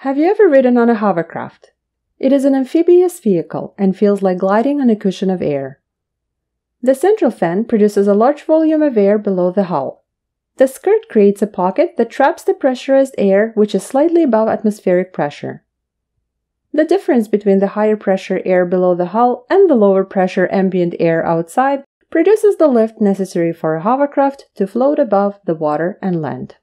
Have you ever ridden on a hovercraft? It is an amphibious vehicle and feels like gliding on a cushion of air. The central fan produces a large volume of air below the hull. The skirt creates a pocket that traps the pressurized air, which is slightly above atmospheric pressure. The difference between the higher pressure air below the hull and the lower pressure ambient air outside produces the lift necessary for a hovercraft to float above the water and land.